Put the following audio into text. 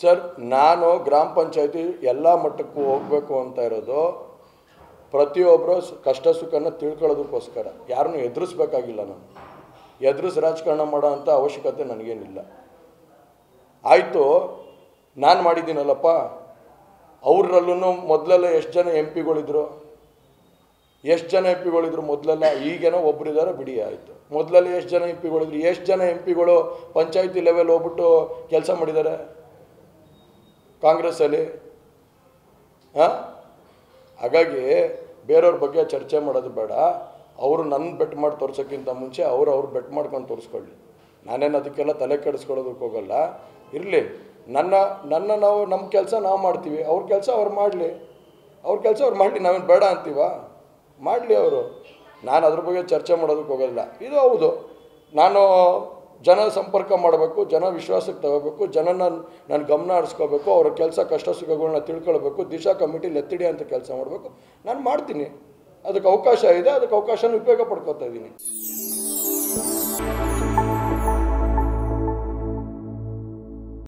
Sir, ನಾನು ಗ್ರಾಮ ಪಂಚಾಯತಿ ಎಲ್ಲ ಮಟ್ಟಕ್ಕೂ ಹೋಗಬೇಕು ಅಂತ ಇರೋದು ಪ್ರತಿಯೊಬ್ಬರು ಕಷ್ಟ ಸುಖನ ತಿಳ್ಕೊಳ್ಳೋದಕ್ಕೋಸ್ಕರ. ಯಾರನ್ನೂ ಎದುರಿಸ್ಬೇಕಾಗಿಲ್ಲ ನಾನು. ಎದುರಿಸಿ ರಾಜಕಾರಣ ಮಾಡೋ ಅಂಥ ಅವಶ್ಯಕತೆ ನನಗೇನಿಲ್ಲ. ಆಯಿತು, ನಾನು ಮಾಡಿದ್ದೀನಲ್ಲಪ್ಪ. ಅವ್ರಲ್ಲೂ ಮೊದಲೆಲ್ಲ ಎಷ್ಟು ಜನ ಎಂ ಪಿಗಳಿದ್ರು? ಎಷ್ಟು ಜನ ಎಂ ಪಿಗಳಿದ್ರು ಮೊದಲೆಲ್ಲ? ಈಗೇನೋ ಒಬ್ಬರಿದ್ದಾರೆ ಬಿಡಿ, ಆಯಿತು. ಮೊದಲೆಲ್ಲ ಎಷ್ಟು ಜನ ಎಂ ಪಿಗಳಿದ್ರು? ಎಷ್ಟು ಜನ ಎಂ ಪಿಗಳು ಪಂಚಾಯತಿ ಲೆವೆಲ್ ಹೋಗ್ಬಿಟ್ಟು ಕೆಲಸ ಮಾಡಿದ್ದಾರೆ? ಕಾಂಗ್ರೆಸ್ಸಲ್ಲಿ? ಹಾಂ? ಹಾಗಾಗಿ ಬೇರೆಯವ್ರ ಬಗ್ಗೆ ಚರ್ಚೆ ಮಾಡೋದು ಬೇಡ. ಅವರು ನನ್ನ ಬೆಟ್ ಮಾಡಿ ತೋರ್ಸೋಕ್ಕಿಂತ ಮುಂಚೆ ಅವರು ಅವ್ರು ಬೆಟ್ ಮಾಡ್ಕೊಂಡು ತೋರಿಸ್ಕೊಳ್ಳಿ. ನಾನೇನು ಅದಕ್ಕೆಲ್ಲ ತಲೆ ಕೆಡಿಸ್ಕೊಳ್ಳೋದಕ್ಕೆ ಹೋಗಲ್ಲ. ಇರಲಿ, ನನ್ನ ನನ್ನ ನಾವು ನಮ್ಮ ಕೆಲಸ ನಾವು ಮಾಡ್ತೀವಿ. ಅವ್ರ ಕೆಲಸ ಅವ್ರು ಮಾಡಲಿ. ಅವ್ರ ಕೆಲಸ ಅವ್ರು ಮಾಡಲಿ, ನಾವೇನು ಬೇಡ ಅಂತೀವ? ಮಾಡಲಿ ಅವರು. ನಾನು ಅದ್ರ ಬಗ್ಗೆ ಚರ್ಚೆ ಮಾಡೋದಕ್ಕೆ ಹೋಗಲ್ಲ. ಇದು ಹೌದು. ನಾನು ಜನ ಸಂಪರ್ಕ ಮಾಡಬೇಕು, ಜನ ವಿಶ್ವಾಸಕ್ಕೆ ತಗೋಬೇಕು, ಜನನ ನಾನು ಗಮನ ಹರಿಸ್ಕೋಬೇಕು, ಅವ್ರ ಕೆಲಸ ಕಷ್ಟ ಸುಖಗಳನ್ನ ತಿಳ್ಕೊಳ್ಬೇಕು, ದಿಶಾ ಕಮಿಟಿಲಿ ಎತ್ತಿಡಿ ಅಂತ ಕೆಲಸ ಮಾಡಬೇಕು. ನಾನು ಮಾಡ್ತೀನಿ. ಅದಕ್ಕೆ ಅವಕಾಶ ಇದೆ, ಅದಕ್ಕೆ ಅವಕಾಶನ ಉಪಯೋಗ ಪಡ್ಕೋತಾ ಇದ್ದೀನಿ.